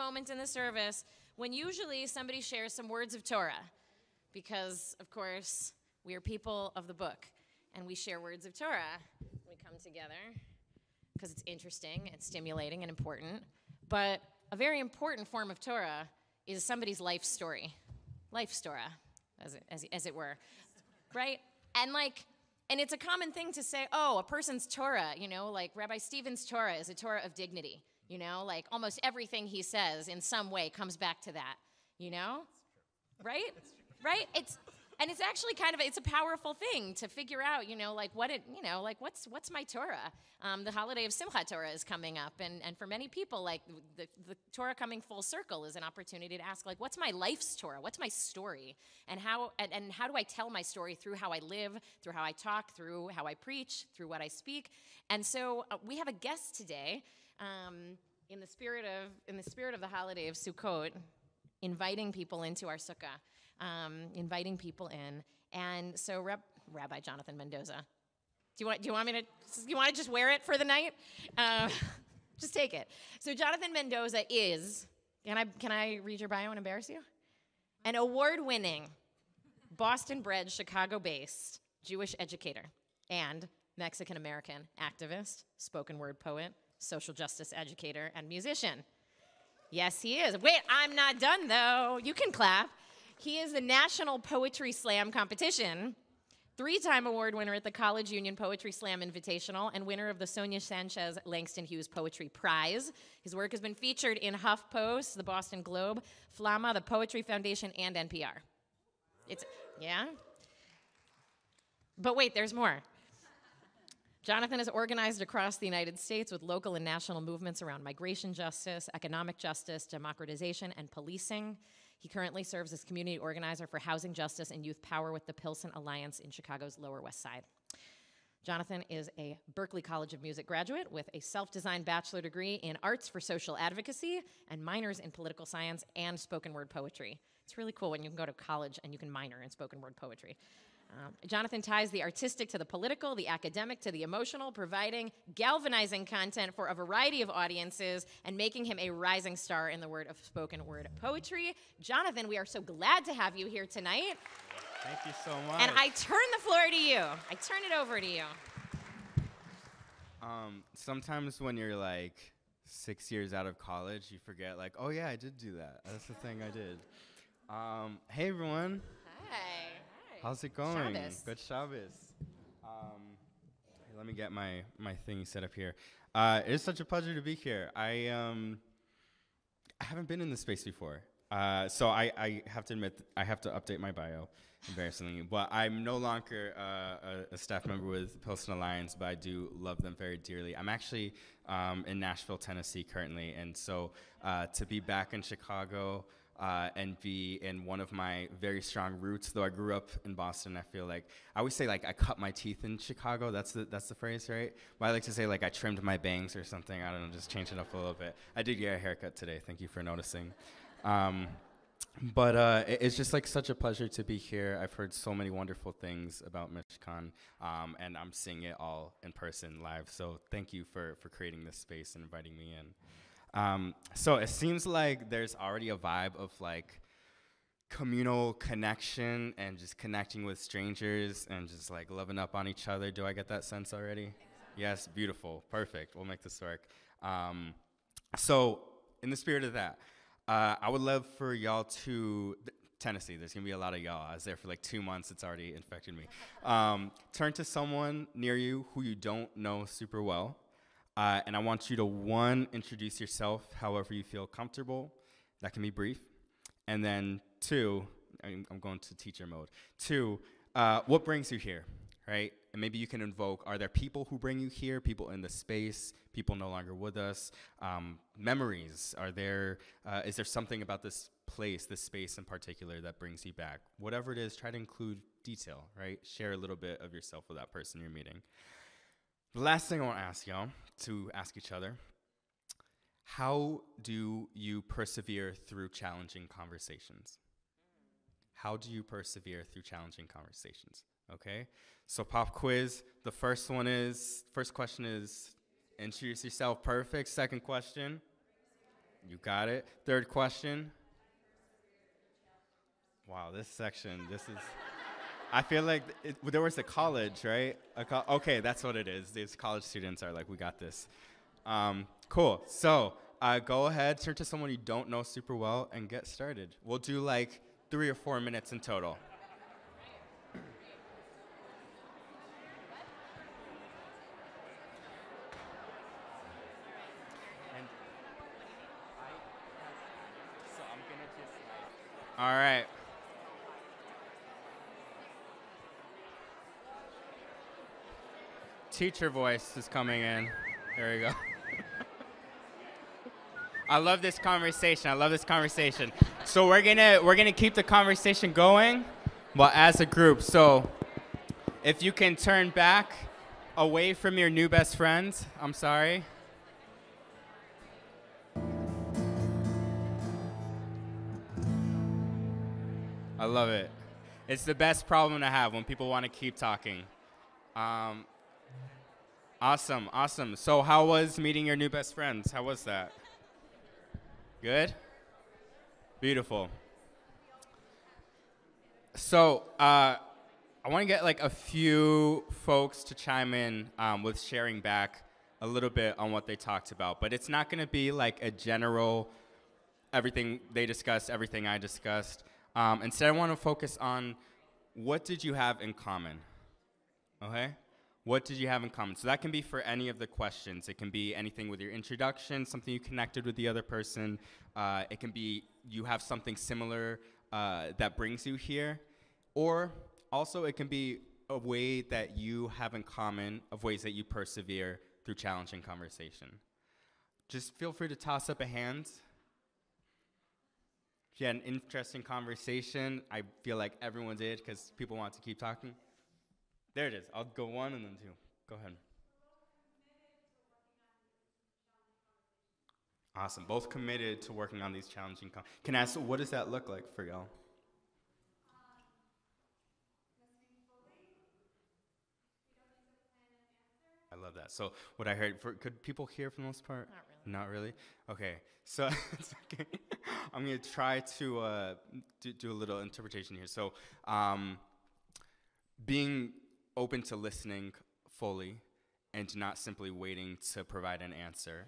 moment in the service when usually somebody shares some words of Torah. Because, of course, we are people of the book and we share words of Torah. We come together because it's interesting, it's stimulating, and important. But a very important form of Torah is somebody's life story, life Torah, as it, as, as it were, right? And like, and it's a common thing to say, oh, a person's Torah, you know, like Rabbi Stephen's Torah is a Torah of dignity, you know, like almost everything he says in some way comes back to that, you know? Right? Right? It's and it's actually kind of it's a powerful thing to figure out you know like what it you know like what's what's my torah um, the holiday of simchat torah is coming up and and for many people like the, the torah coming full circle is an opportunity to ask like what's my life's torah what's my story and how and, and how do i tell my story through how i live through how i talk through how i preach through what i speak and so uh, we have a guest today um, in the spirit of in the spirit of the holiday of sukkot inviting people into our sukkah um, inviting people in. And so, Rabbi Jonathan Mendoza, do you want, do you want me to, you want to just wear it for the night? Uh, just take it. So, Jonathan Mendoza is, can I, can I read your bio and embarrass you? An award winning, Boston bred, Chicago based Jewish educator and Mexican American activist, spoken word poet, social justice educator, and musician. Yes, he is. Wait, I'm not done though. You can clap. He is the National Poetry Slam Competition, three time award winner at the College Union Poetry Slam Invitational, and winner of the Sonia Sanchez Langston Hughes Poetry Prize. His work has been featured in HuffPost, the Boston Globe, Flama, the Poetry Foundation, and NPR. It's, yeah? But wait, there's more. Jonathan has organized across the United States with local and national movements around migration justice, economic justice, democratization, and policing. He currently serves as community organizer for housing justice and youth power with the Pilsen Alliance in Chicago's Lower West Side. Jonathan is a Berklee College of Music graduate with a self designed bachelor degree in arts for social advocacy and minors in political science and spoken word poetry. It's really cool when you can go to college and you can minor in spoken word poetry. Um, Jonathan ties the artistic to the political, the academic to the emotional, providing galvanizing content for a variety of audiences and making him a rising star in the word of spoken word poetry. Jonathan, we are so glad to have you here tonight. Thank you so much. And I turn the floor to you. I turn it over to you. Um, sometimes when you're like six years out of college, you forget, like, oh yeah, I did do that. That's the thing I did. Um, hey everyone. How's it going? Shabbos. Good Shabbos. Um, let me get my my thing set up here. Uh, it is such a pleasure to be here. I um, I haven't been in this space before, uh, so I, I have to admit I have to update my bio, embarrassingly. But I'm no longer uh, a, a staff member with Pilsen Alliance, but I do love them very dearly. I'm actually um, in Nashville, Tennessee currently, and so uh, to be back in Chicago uh, and be in one of my very strong roots. Though I grew up in Boston, I feel like I always say like I cut my teeth in Chicago. That's the that's the phrase, right? But I like to say like I trimmed my bangs or something. I don't know, just change it up a little bit. I did get a haircut today. Thank you for noticing. Um, but uh, it's just like such a pleasure to be here. I've heard so many wonderful things about Mishkan, um, and I'm seeing it all in person live. So thank you for for creating this space and inviting me in. Um, so it seems like there's already a vibe of like communal connection and just connecting with strangers and just like loving up on each other. Do I get that sense already? Yes, beautiful, perfect. We'll make this work. Um, so, in the spirit of that, uh, I would love for y'all to. th- Tennessee, there's gonna be a lot of y'all. I was there for like two months, it's already infected me. Um, turn to someone near you who you don't know super well, uh, and I want you to one, introduce yourself however you feel comfortable. That can be brief. And then two, I'm, going to teacher mode. Two, uh, what brings you here, right? And maybe you can invoke are there people who bring you here, people in the space, people no longer with us, um, memories? Are there, uh, is there something about this place, this space in particular that brings you back? Whatever it is, try to include detail, right? Share a little bit of yourself with that person you're meeting. The last thing I want to ask y'all to ask each other how do you persevere through challenging conversations? How do you persevere through challenging conversations? Okay? So, pop quiz. The first one is first question is introduce yourself. Perfect. Second question You got it. Third question. Wow, this section, this is. I feel like it, there was a college, right? A co- okay, that's what it is. These college students are like, we got this. Um, cool. So uh, go ahead, turn to someone you don't know super well, and get started. We'll do like three or four minutes in total. All right. Teacher voice is coming in. There you go. I love this conversation. I love this conversation. So we're gonna we're gonna keep the conversation going, but as a group. So if you can turn back away from your new best friends, I'm sorry. I love it. It's the best problem to have when people want to keep talking. Um, awesome, awesome. So, how was meeting your new best friends? How was that? Good? Beautiful. So, uh, I want to get like a few folks to chime in um, with sharing back a little bit on what they talked about, but it's not going to be like a general everything they discussed, everything I discussed. Um, instead, I want to focus on what did you have in common? Okay? What did you have in common? So that can be for any of the questions. It can be anything with your introduction, something you connected with the other person. Uh, it can be you have something similar uh, that brings you here. Or also, it can be a way that you have in common of ways that you persevere through challenging conversation. Just feel free to toss up a hand if you had an interesting conversation, I feel like everyone did because people want to keep talking. There it is. I'll go one and then two. Go ahead. Awesome. Both committed to working on these challenging. Com- Can I ask, what does that look like for y'all? I love that. So what I heard, for, could people hear for the most part? Not really. Not really. Okay. So it's okay. I'm gonna try to uh, do, do a little interpretation here. So um, being open to listening fully and not simply waiting to provide an answer.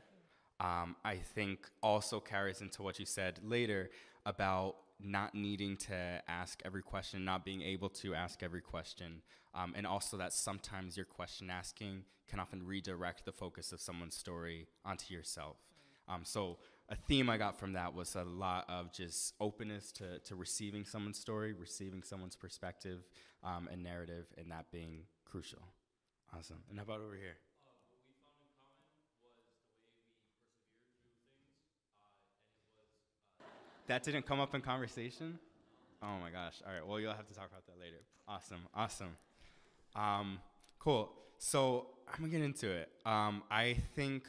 Um, I think also carries into what you said later about not needing to ask every question, not being able to ask every question, um, and also that sometimes your question asking can often redirect the focus of someone's story onto yourself. Um, so a theme I got from that was a lot of just openness to, to receiving someone's story, receiving someone's perspective um, and narrative, and that being crucial. Awesome. And how about over here? That didn't come up in conversation? Oh my gosh. All right. Well, you'll have to talk about that later. Awesome. Awesome. Um, cool. So I'm going to get into it. Um, I think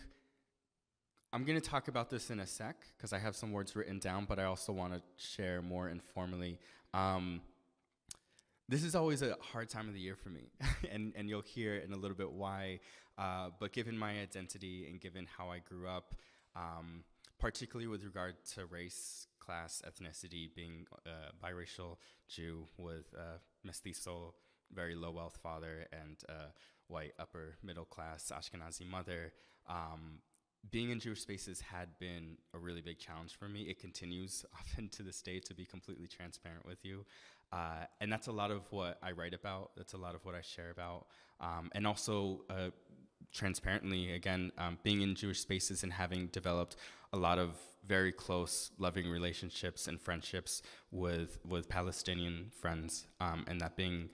I'm going to talk about this in a sec because I have some words written down, but I also want to share more informally. Um, this is always a hard time of the year for me, and, and you'll hear in a little bit why. Uh, but given my identity and given how I grew up, um, particularly with regard to race, class, ethnicity, being biracial Jew with mestizo, very low wealth father, and white upper middle class Ashkenazi mother, um, being in Jewish spaces had been a really big challenge for me. It continues often to this day, to be completely transparent with you. Uh, and that's a lot of what I write about. That's a lot of what I share about. Um, and also, uh, transparently, again, um, being in Jewish spaces and having developed a lot of very close, loving relationships and friendships with with Palestinian friends, um, and that being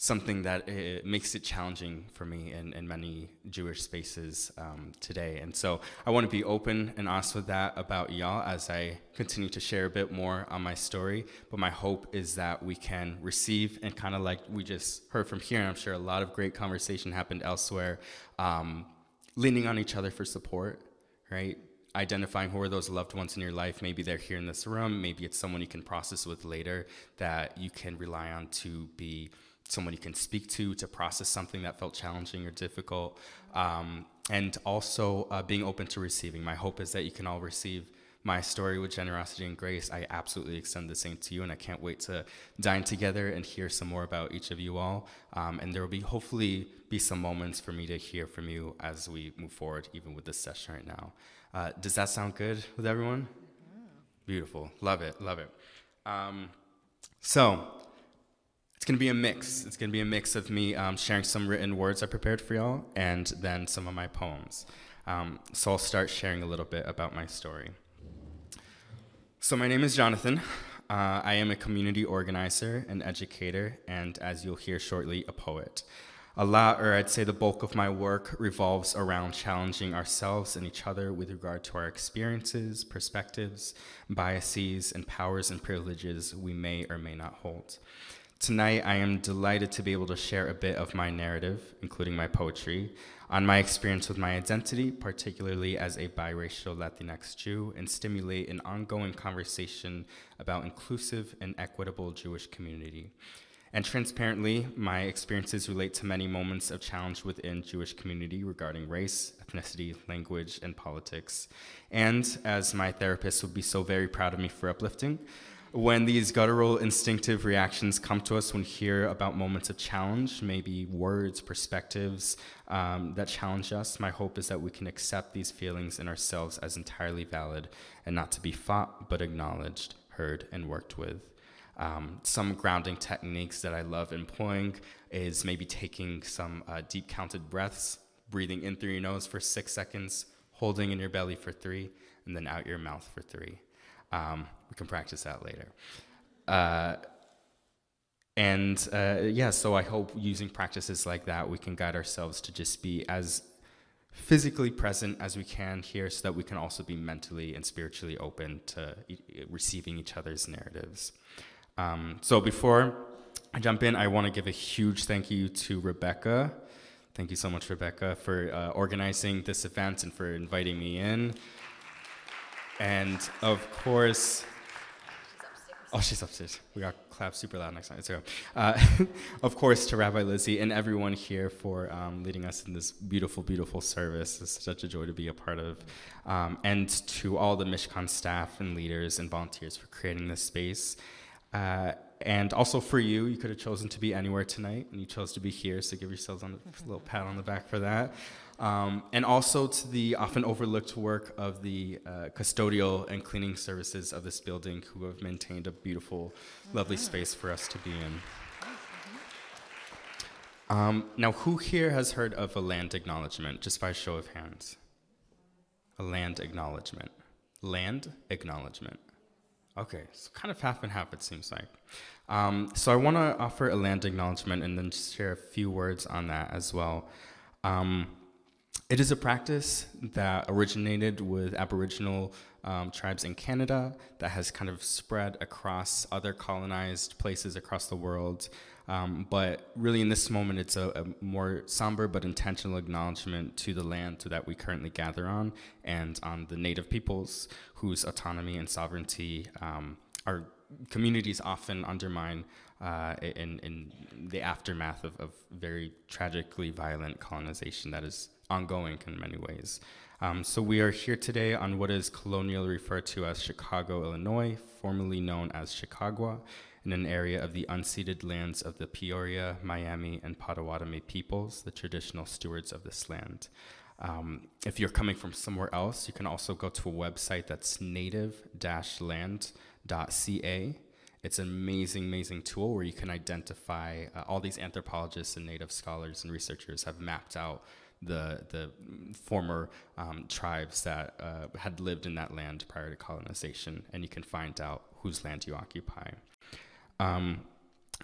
something that uh, makes it challenging for me in, in many Jewish spaces um, today. And so I want to be open and honest with that about y'all as I continue to share a bit more on my story. But my hope is that we can receive and kind of like we just heard from here, and I'm sure a lot of great conversation happened elsewhere, um, leaning on each other for support, right? identifying who are those loved ones in your life. Maybe they're here in this room. Maybe it's someone you can process with later that you can rely on to be someone you can speak to to process something that felt challenging or difficult. Um, and also uh, being open to receiving. My hope is that you can all receive my story with generosity and grace, I absolutely extend the same to you, and I can't wait to dine together and hear some more about each of you all. Um, and there will be hopefully be some moments for me to hear from you as we move forward, even with this session right now. Uh, does that sound good with everyone? Beautiful, love it, love it. Um, so gonna be a mix. It's gonna be a mix of me um, sharing some written words I prepared for y'all, and then some of my poems. Um, so I'll start sharing a little bit about my story. So, my name is Jonathan. Uh, I am a community organizer, an educator, and as you'll hear shortly, a poet. A lot, or I'd say the bulk of my work revolves around challenging ourselves and each other with regard to our experiences, perspectives, biases, and powers and privileges we may or may not hold. Tonight, I am delighted to be able to share a bit of my narrative, including my poetry, on my experience with my identity, particularly as a biracial Latinx Jew, and stimulate an ongoing conversation about inclusive and equitable Jewish community. And transparently, my experiences relate to many moments of challenge within Jewish community regarding race, ethnicity, language, and politics. And as my therapist would be so very proud of me for uplifting, when these guttural instinctive reactions come to us when we hear about moments of challenge, maybe words, perspectives um, that challenge us, my hope is that we can accept these feelings in ourselves as entirely valid and not to be fought, but acknowledged, heard, and worked with. Um, some grounding techniques that I love employing is maybe taking some uh, deep counted breaths, breathing in through your nose for six seconds, holding in your belly for three, and then out your mouth for three. Um, can practice that later. Uh, and uh, yeah, so I hope using practices like that, we can guide ourselves to just be as physically present as we can here so that we can also be mentally and spiritually open to e- receiving each other's narratives. Um, so before I jump in, I want to give a huge thank you to Rebecca. Thank you so much, Rebecca, for uh, organizing this event and for inviting me in. And of course, oh, she's upstairs. We got clap super loud next time. Okay. Uh, of course, to Rabbi Lizzie and everyone here for um, leading us in this beautiful, beautiful service. It's such a joy to be a part of. Um, and to all the Mishkan staff and leaders and volunteers for creating this space. Uh, and also for you, you could have chosen to be anywhere tonight, and you chose to be here, so give yourselves a little pat on the back for that. Um, and also to the often overlooked work of the uh, custodial and cleaning services of this building who have maintained a beautiful, lovely space for us to be in. Um, now, who here has heard of a land acknowledgement, just by show of hands? A land acknowledgement. Land acknowledgement. Okay, so kind of half and half it seems like. Um, so I want to offer a land acknowledgement and then just share a few words on that as well. Um, it is a practice that originated with Aboriginal um, tribes in Canada that has kind of spread across other colonized places across the world. Um, but really, in this moment, it's a, a, more somber but intentional acknowledgement to the land that we currently gather on and on the native peoples whose autonomy and sovereignty um, our communities often undermine uh, in, in the aftermath of, of very tragically violent colonization that is ongoing in many ways. Um, so we are here today on what is colonially referred to as Chicago, Illinois, formerly known as Chicago, in an area of the unceded lands of the Peoria, Miami, and Potawatomi peoples, the traditional stewards of this land. Um, if you're coming from somewhere else, you can also go to a website that's native-land.ca. It's an amazing, amazing tool where you can identify uh, all these anthropologists and native scholars and researchers have mapped out the the former um, tribes that uh, had lived in that land prior to colonization, and you can find out whose land you occupy. Um,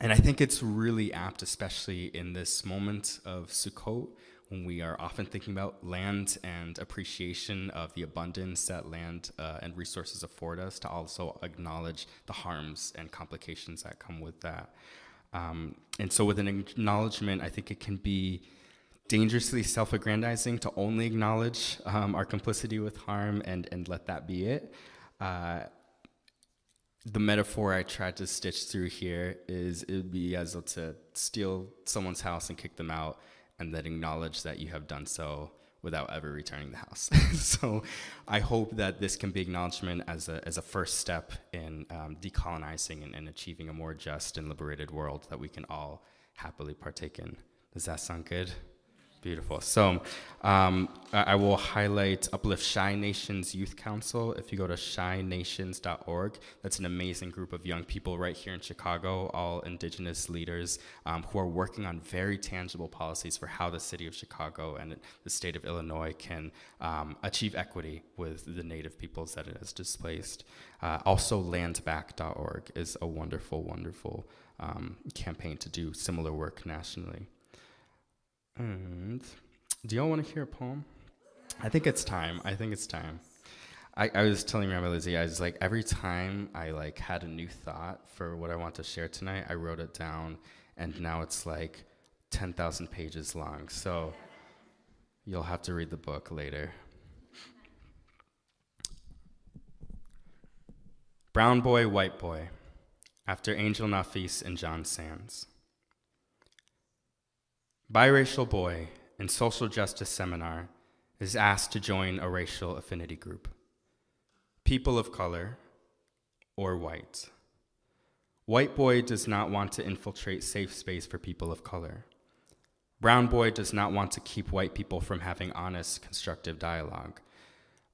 and I think it's really apt, especially in this moment of Sukkot, when we are often thinking about land and appreciation of the abundance that land uh, and resources afford us, to also acknowledge the harms and complications that come with that. Um, and so, with an acknowledgement, I think it can be dangerously self-aggrandizing to only acknowledge um, our complicity with harm and, and let that be it. Uh, the metaphor I tried to stitch through here is it would be as though to steal someone's house and kick them out and then acknowledge that you have done so without ever returning the house. so I hope that this can be acknowledgement as a, as a first step in um, decolonizing and, and achieving a more just and liberated world that we can all happily partake in. Does that sound good? Beautiful. So um, I, will highlight Uplift Chi-Nations Youth Council. If you go to chinations.org, that's an amazing group of young people right here in Chicago, all indigenous leaders um, who are working on very tangible policies for how the city of Chicago and the state of Illinois can um, achieve equity with the native peoples that it has displaced. Uh, also, landback.org is a wonderful, wonderful um, campaign to do similar work nationally. And do y'all want to hear a poem? I think it's time. I think it's time. I, I was telling Grandma Lizzie, I was like, every time I like had a new thought for what I want to share tonight, I wrote it down, and now it's like 10,000 pages long. So you'll have to read the book later. Brown Boy, White Boy, after Angel Nafis and Jon Sands. Biracial boy in social justice seminar is asked to join a racial affinity group. People of color or white. White boy does not want to infiltrate safe space for people of color. Brown boy does not want to keep white people from having honest, constructive dialogue.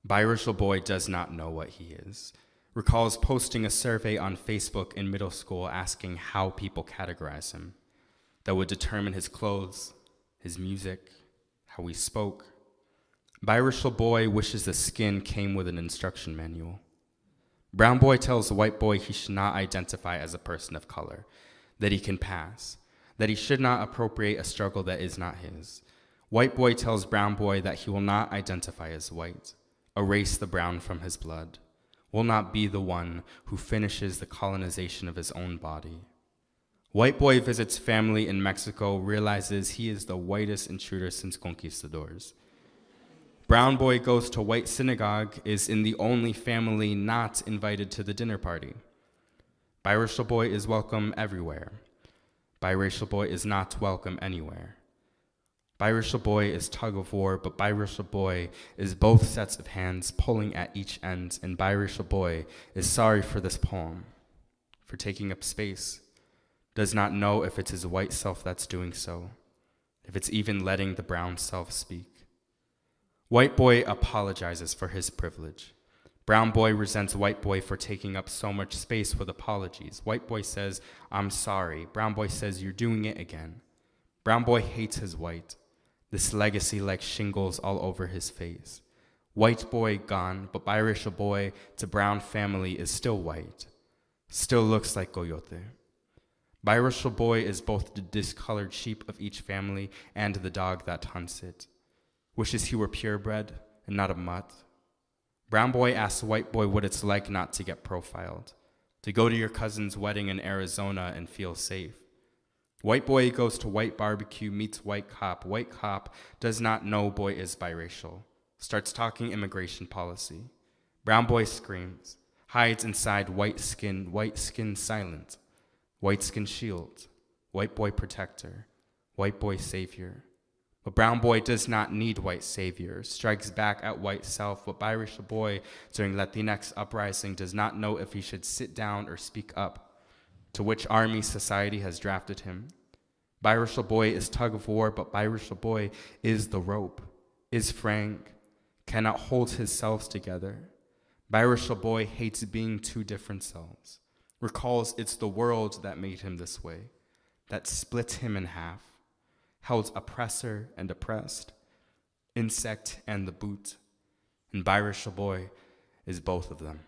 Biracial boy does not know what he is. Recalls posting a survey on Facebook in middle school asking how people categorize him that would determine his clothes, his music, how he spoke. Biracial boy wishes the skin came with an instruction manual. Brown boy tells the white boy he should not identify as a person of color, that he can pass, that he should not appropriate a struggle that is not his. White boy tells brown boy that he will not identify as white, erase the brown from his blood, will not be the one who finishes the colonization of his own body. White boy visits family in Mexico, realizes he is the whitest intruder since conquistadors. Brown boy goes to white synagogue, is in the only family not invited to the dinner party. Biracial boy is welcome everywhere. Biracial boy is not welcome anywhere. Biracial boy is tug of war, but biracial boy is both sets of hands pulling at each end, and biracial boy is sorry for this poem, for taking up space, does not know if it's his white self that's doing so, if it's even letting the brown self speak. White boy apologizes for his privilege. Brown boy resents white boy for taking up so much space with apologies. White boy says, I'm sorry. Brown boy says, You're doing it again. Brown boy hates his white, this legacy like shingles all over his face. White boy gone, but biracial boy to brown family is still white, still looks like Coyote. Biracial boy is both the discolored sheep of each family and the dog that hunts it. Wishes he were purebred and not a mutt. Brown boy asks white boy what it's like not to get profiled, to go to your cousin's wedding in Arizona and feel safe. White boy goes to white barbecue, meets white cop. White cop does not know boy is biracial, starts talking immigration policy. Brown boy screams, hides inside white skin, white skin silent. White skin shield, white boy protector, white boy savior. But brown boy does not need white savior, strikes back at white self. But biracial boy during Latinx uprising does not know if he should sit down or speak up, to which army society has drafted him. Biracial boy is tug of war, but biracial boy is the rope, is frank, cannot hold his selves together. Biracial boy hates being two different selves recalls it's the world that made him this way, that split him in half, held oppressor and oppressed, insect and the boot, and biracial boy is both of them.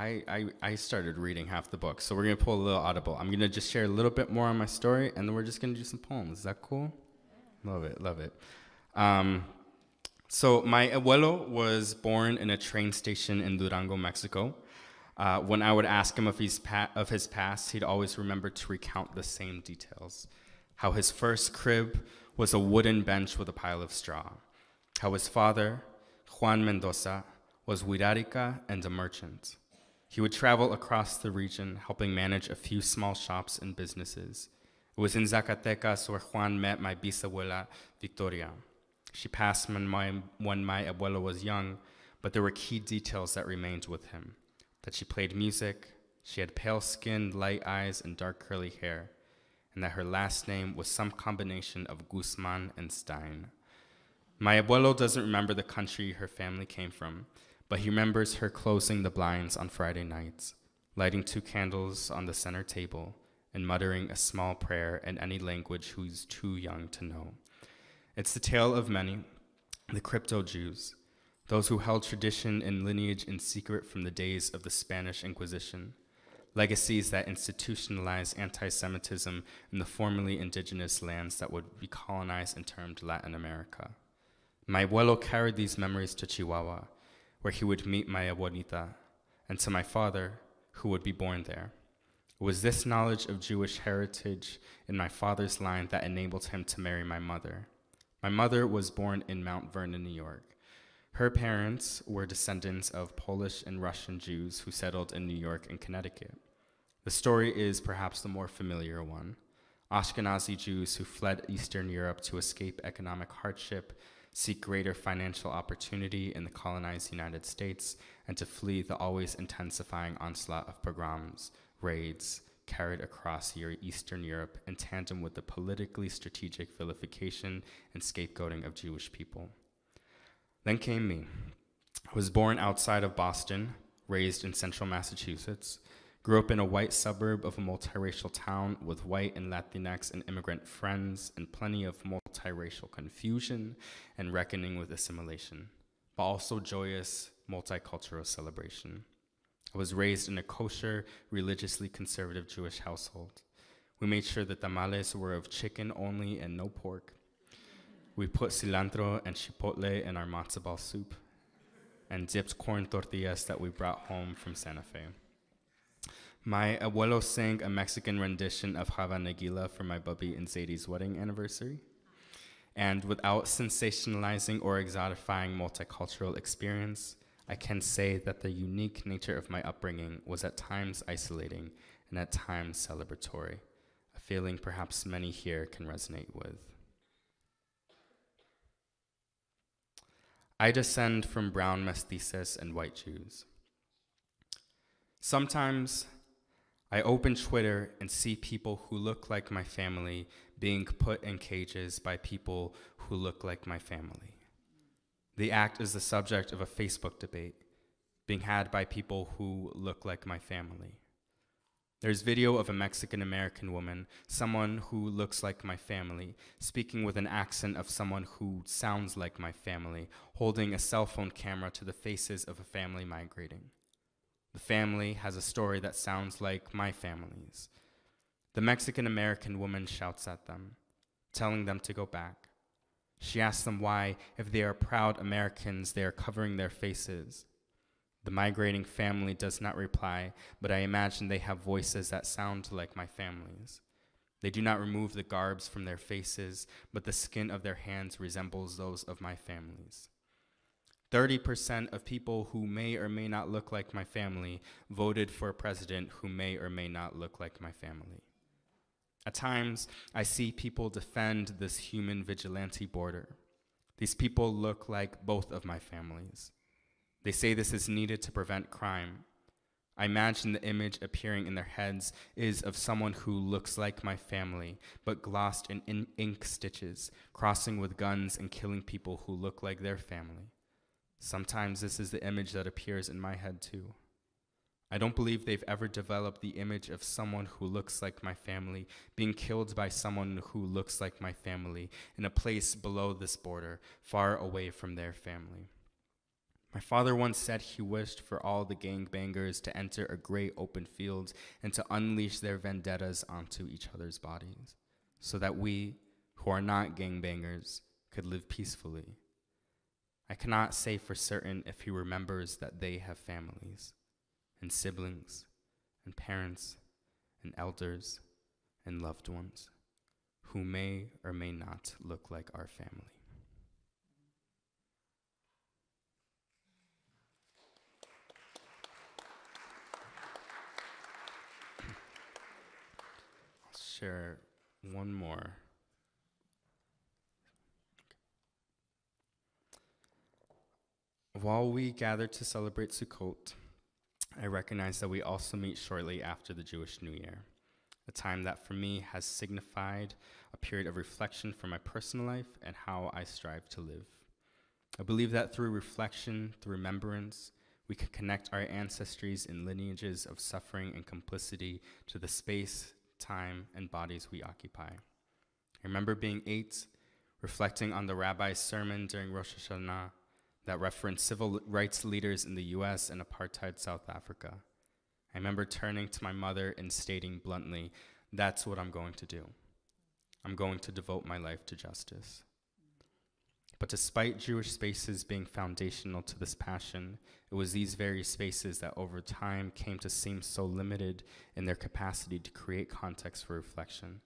I, I, I started reading half the book, so we're gonna pull a little audible. I'm gonna just share a little bit more on my story, and then we're just gonna do some poems. Is that cool? Love it, love it. Um, so my abuelo was born in a train station in Durango, Mexico. Uh, when I would ask him of his, of his past, he'd always remember to recount the same details. How his first crib was a wooden bench with a pile of straw. How his father, Juan Mendoza, was Wixárika and a merchant. He would travel across the region, helping manage a few small shops and businesses. It was in Zacatecas where Juan met my bisabuela, Victoria. She passed when my, when my abuelo was young, but there were key details that remained with him that she played music, she had pale skin, light eyes, and dark curly hair, and that her last name was some combination of Guzman and Stein. My abuelo doesn't remember the country her family came from, but he remembers her closing the blinds on Friday nights, lighting two candles on the center table, and muttering a small prayer in any language who's too young to know. It's the tale of many, the crypto Jews, those who held tradition and lineage in secret from the days of the Spanish Inquisition, legacies that institutionalized anti Semitism in the formerly indigenous lands that would be colonized and termed Latin America. My abuelo carried these memories to Chihuahua, where he would meet my abuelita, and to my father, who would be born there. It was this knowledge of Jewish heritage in my father's line that enabled him to marry my mother. My mother was born in Mount Vernon, New York. Her parents were descendants of Polish and Russian Jews who settled in New York and Connecticut. The story is perhaps the more familiar one. Ashkenazi Jews who fled Eastern Europe to escape economic hardship, seek greater financial opportunity in the colonized United States, and to flee the always intensifying onslaught of pogroms, raids, carried across Eastern Europe in tandem with the politically strategic vilification and scapegoating of Jewish people. Then came me. I was born outside of Boston, raised in central Massachusetts, grew up in a white suburb of a multiracial town with white and Latinx and immigrant friends and plenty of multiracial confusion and reckoning with assimilation, but also joyous multicultural celebration. I was raised in a kosher, religiously conservative Jewish household. We made sure that tamales were of chicken only and no pork. We put cilantro and chipotle in our matzo ball soup and dipped corn tortillas that we brought home from Santa Fe. My abuelo sang a Mexican rendition of Hava Nagila for my bubby and Zadie's wedding anniversary. And without sensationalizing or exotifying multicultural experience, I can say that the unique nature of my upbringing was at times isolating and at times celebratory, a feeling perhaps many here can resonate with. I descend from brown mestizos and white Jews. Sometimes I open Twitter and see people who look like my family being put in cages by people who look like my family. The act is the subject of a Facebook debate being had by people who look like my family. There's video of a Mexican American woman, someone who looks like my family, speaking with an accent of someone who sounds like my family, holding a cell phone camera to the faces of a family migrating. The family has a story that sounds like my family's. The Mexican American woman shouts at them, telling them to go back. She asks them why, if they are proud Americans, they are covering their faces. The migrating family does not reply, but I imagine they have voices that sound like my family's. They do not remove the garbs from their faces, but the skin of their hands resembles those of my family's. 30% of people who may or may not look like my family voted for a president who may or may not look like my family. At times, I see people defend this human vigilante border. These people look like both of my families. They say this is needed to prevent crime. I imagine the image appearing in their heads is of someone who looks like my family, but glossed in, in ink stitches, crossing with guns and killing people who look like their family. Sometimes this is the image that appears in my head too. I don't believe they've ever developed the image of someone who looks like my family being killed by someone who looks like my family in a place below this border, far away from their family. My father once said he wished for all the gangbangers to enter a great open field and to unleash their vendettas onto each other's bodies, so that we, who are not gangbangers, could live peacefully. I cannot say for certain if he remembers that they have families, and siblings and parents and elders and loved ones who may or may not look like our family. I'll share one more. While we gather to celebrate Sukkot, I recognize that we also meet shortly after the Jewish New Year, a time that for me has signified a period of reflection for my personal life and how I strive to live. I believe that through reflection, through remembrance, we can connect our ancestries and lineages of suffering and complicity to the space, time, and bodies we occupy. I remember being eight, reflecting on the rabbi's sermon during Rosh Hashanah that referenced civil rights leaders in the US and apartheid South Africa. I remember turning to my mother and stating bluntly, That's what I'm going to do. I'm going to devote my life to justice. But despite Jewish spaces being foundational to this passion, it was these very spaces that over time came to seem so limited in their capacity to create context for reflection,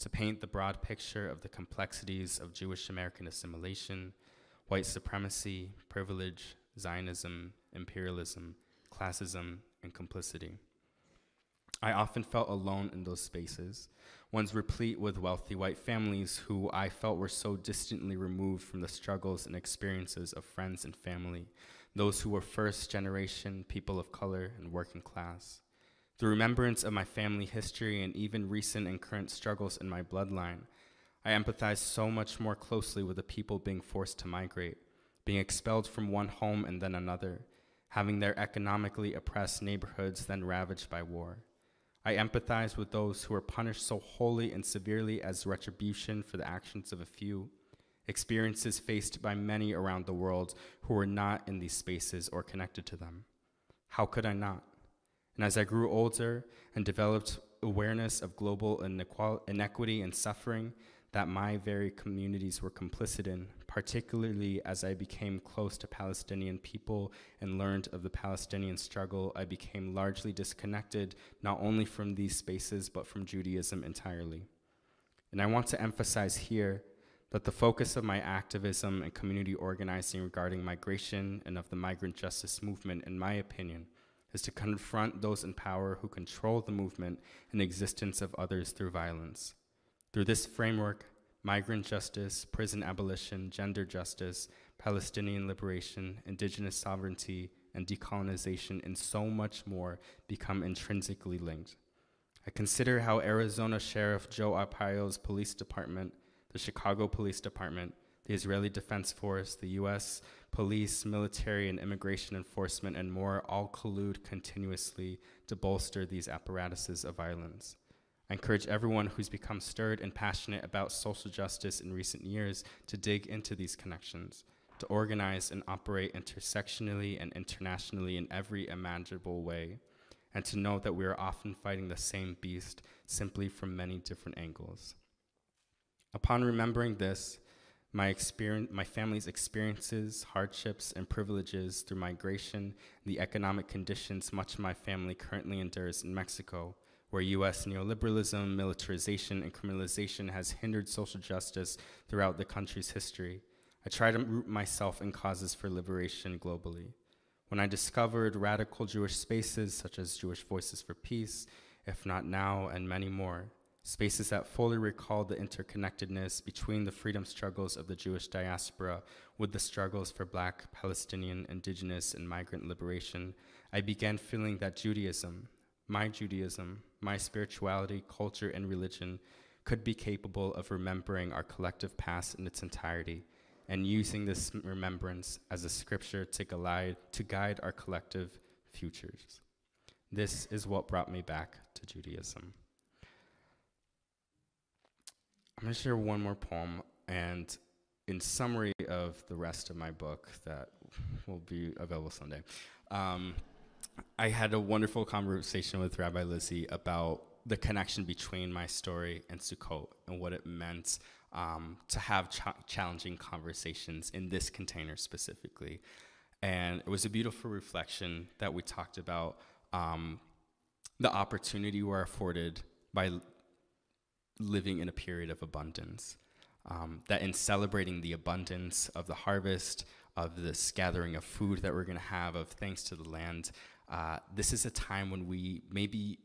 to paint the broad picture of the complexities of Jewish American assimilation, white supremacy, privilege, Zionism, imperialism, classism, and complicity. I often felt alone in those spaces, ones replete with wealthy white families who I felt were so distantly removed from the struggles and experiences of friends and family, those who were first generation people of color and working class. The remembrance of my family history and even recent and current struggles in my bloodline, I empathize so much more closely with the people being forced to migrate, being expelled from one home and then another, having their economically oppressed neighborhoods then ravaged by war. I empathize with those who are punished so wholly and severely as retribution for the actions of a few, experiences faced by many around the world who were not in these spaces or connected to them. How could I not? And as I grew older and developed awareness of global inequity and suffering, that my very communities were complicit in, particularly as I became close to Palestinian people and learned of the Palestinian struggle, I became largely disconnected not only from these spaces, but from Judaism entirely. And I want to emphasize here that the focus of my activism and community organizing regarding migration and of the migrant justice movement, in my opinion, is to confront those in power who control the movement and existence of others through violence. Through this framework, migrant justice, prison abolition, gender justice, Palestinian liberation, indigenous sovereignty, and decolonization, and so much more become intrinsically linked. I consider how Arizona Sheriff Joe Arpaio's police department, the Chicago Police Department, the Israeli Defense Force, the US police, military, and immigration enforcement, and more all collude continuously to bolster these apparatuses of violence. I encourage everyone who's become stirred and passionate about social justice in recent years to dig into these connections, to organize and operate intersectionally and internationally in every imaginable way, and to know that we are often fighting the same beast simply from many different angles. Upon remembering this, my, experience, my family's experiences, hardships, and privileges through migration, the economic conditions much of my family currently endures in Mexico, where US neoliberalism, militarization, and criminalization has hindered social justice throughout the country's history, I try to root myself in causes for liberation globally. When I discovered radical Jewish spaces such as Jewish Voices for Peace, If Not Now, and many more, spaces that fully recall the interconnectedness between the freedom struggles of the Jewish diaspora with the struggles for Black, Palestinian, Indigenous, and migrant liberation, I began feeling that Judaism, my Judaism, my spirituality, culture, and religion could be capable of remembering our collective past in its entirety and using this remembrance as a scripture to guide, to guide our collective futures. This is what brought me back to Judaism. I'm going to share one more poem, and in summary of the rest of my book that will be available Sunday. Um, I had a wonderful conversation with Rabbi Lizzie about the connection between my story and Sukkot and what it meant um, to have ch- challenging conversations in this container specifically. And it was a beautiful reflection that we talked about um, the opportunity we're afforded by living in a period of abundance. Um, that in celebrating the abundance of the harvest, of this gathering of food that we're going to have, of thanks to the land, uh, this is a time when we maybe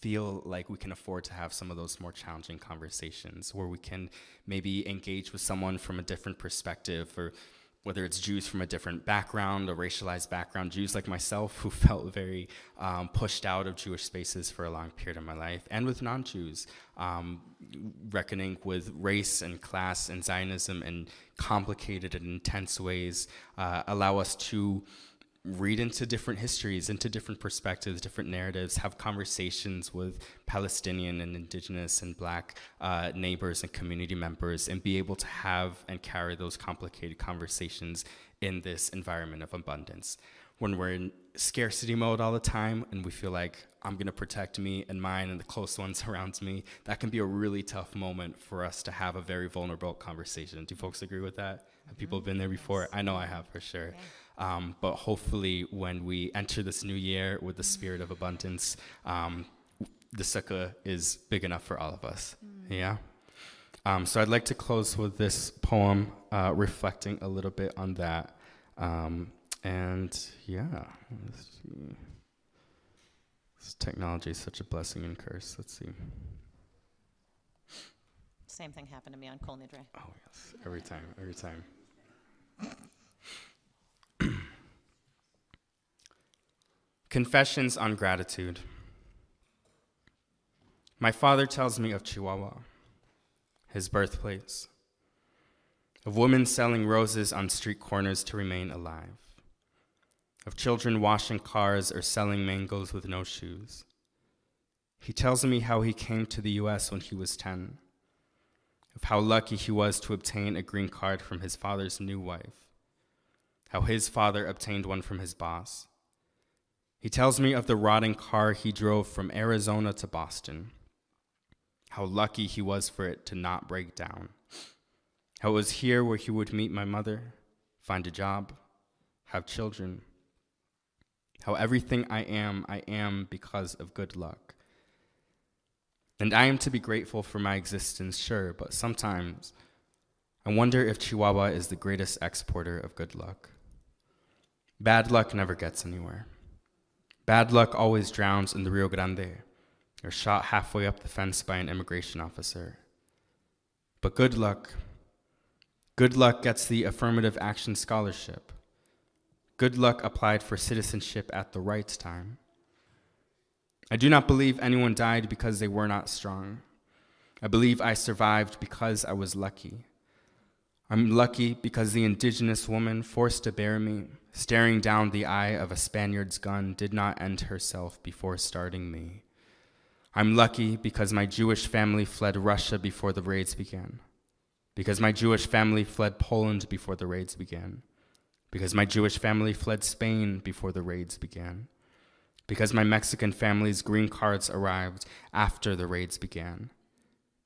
feel like we can afford to have some of those more challenging conversations where we can maybe engage with someone from a different perspective or whether it's Jews from a different background, a racialized background, Jews like myself who felt very um, pushed out of Jewish spaces for a long period of my life, and with non Jews, um, reckoning with race and class and Zionism in complicated and intense ways, uh, allow us to read into different histories, into different perspectives, different narratives, have conversations with Palestinian and indigenous and black uh, neighbors and community members, and be able to have and carry those complicated conversations in this environment of abundance. When we're in scarcity mode all the time and we feel like I'm gonna protect me and mine and the close ones around me, that can be a really tough moment for us to have a very vulnerable conversation. Do folks agree with that? Have people been there before? I know I have for sure. Yeah. Um, but hopefully, when we enter this new year with the spirit of abundance, um, the sukkah is big enough for all of us. Mm. Yeah. Um, so I'd like to close with this poem, uh, reflecting a little bit on that. Um, and yeah, let's see. This technology is such a blessing and curse. Let's see. Same thing happened to me on Kol Nidre. Oh yes, every time, every time. Confessions on gratitude. My father tells me of Chihuahua, his birthplace, of women selling roses on street corners to remain alive, of children washing cars or selling mangoes with no shoes. He tells me how he came to the US when he was 10, of how lucky he was to obtain a green card from his father's new wife, how his father obtained one from his boss he tells me of the rotting car he drove from Arizona to Boston, how lucky he was for it to not break down, how it was here where he would meet my mother, find a job, have children, how everything I am, I am because of good luck. And I am to be grateful for my existence, sure, but sometimes I wonder if Chihuahua is the greatest exporter of good luck. Bad luck never gets anywhere. Bad luck always drowns in the Rio Grande or shot halfway up the fence by an immigration officer. But good luck, good luck gets the affirmative action scholarship. Good luck applied for citizenship at the right time. I do not believe anyone died because they were not strong. I believe I survived because I was lucky. I'm lucky because the indigenous woman forced to bear me staring down the eye of a Spaniard's gun, did not end herself before starting me. I'm lucky because my Jewish family fled Russia before the raids began, because my Jewish family fled Poland before the raids began, because my Jewish family fled Spain before the raids began, because my Mexican family's green cards arrived after the raids began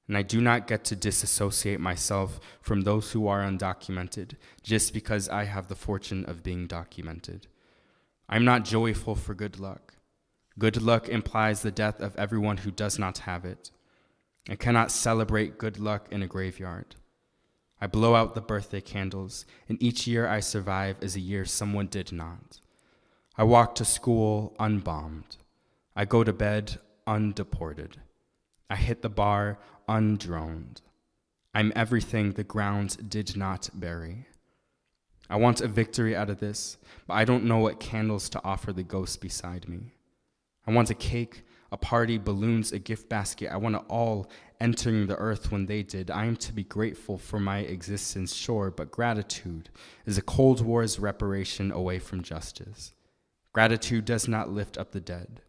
and I do not get to disassociate myself from those who are undocumented just because I have the fortune of being documented. I'm not joyful for good luck. Good luck implies the death of everyone who does not have it. I cannot celebrate good luck in a graveyard. I blow out the birthday candles, and each year I survive is a year someone did not. I walk to school unbombed. I go to bed undeported. I hit the bar undroned. I'm everything the ground did not bury. I want a victory out of this, but I don't know what candles to offer the ghost beside me. I want a cake, a party, balloons, a gift basket. I want it all entering the earth when they did. I am to be grateful for my existence, sure, but gratitude is a Cold War's reparation away from justice. Gratitude does not lift up the dead,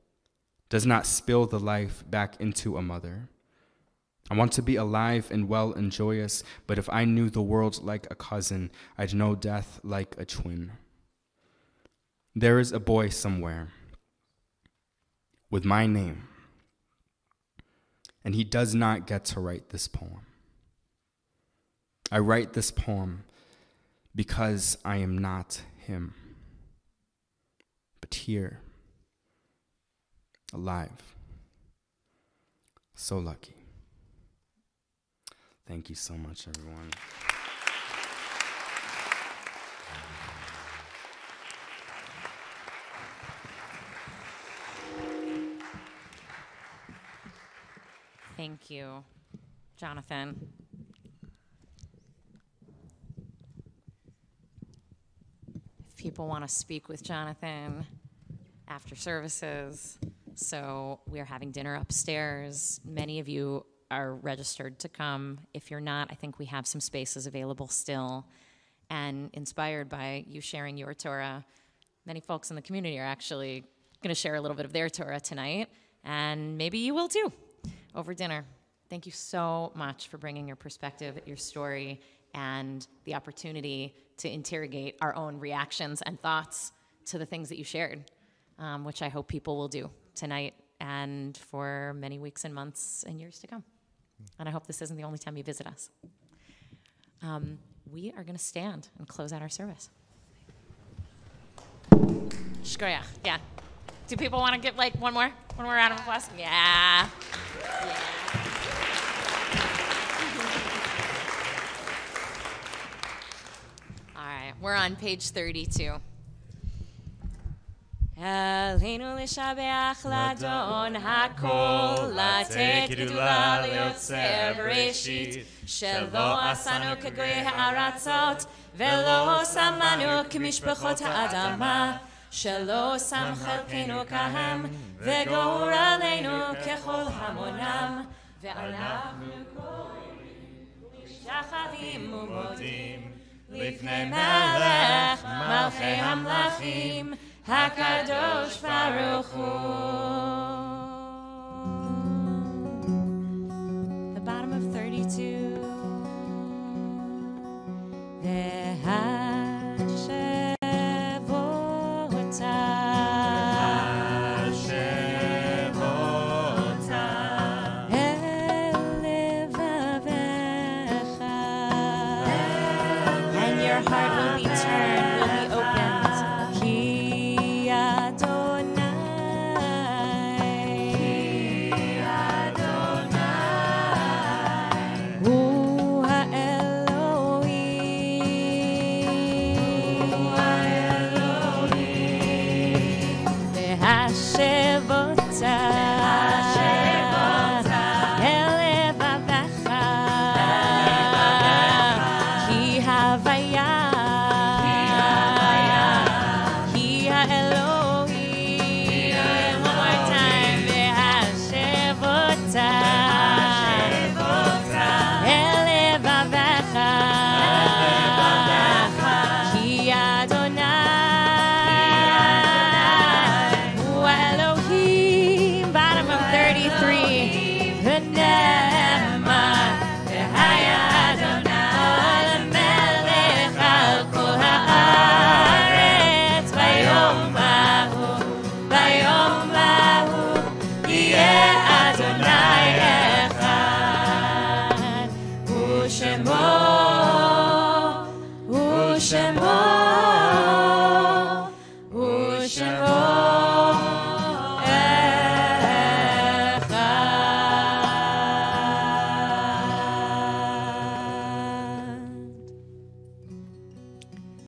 does not spill the life back into a mother. I want to be alive and well and joyous, but if I knew the world like a cousin, I'd know death like a twin. There is a boy somewhere with my name, and he does not get to write this poem. I write this poem because I am not him, but here, alive, so lucky. Thank you so much, everyone. Thank you, Jonathan. If people want to speak with Jonathan after services, so we're having dinner upstairs. Many of you are registered to come. If you're not, I think we have some spaces available still. And inspired by you sharing your Torah, many folks in the community are actually going to share a little bit of their Torah tonight, and maybe you will too over dinner. Thank you so much for bringing your perspective, your story, and the opportunity to interrogate our own reactions and thoughts to the things that you shared, um, which I hope people will do tonight and for many weeks and months and years to come. And I hope this isn't the only time you visit us. Um, we are going to stand and close out our service. Yeah. Do people want to get like one more, one more round of applause? Yeah. yeah. All right, we're on page 32. עלינו לשבח לאדון הכל, לתת גדולה ליוצר בראשית, שלא עשנו כגויי הארצות, ולא שמנו כמשפחות האדמה, שלא שם חלקנו כהם, וגורלנו ככל המונם, ואנחנו משתחווים ומודים לפני מלך מלכי המלכים, HaKadosh Baruch Hu. The bottom of 32. There I share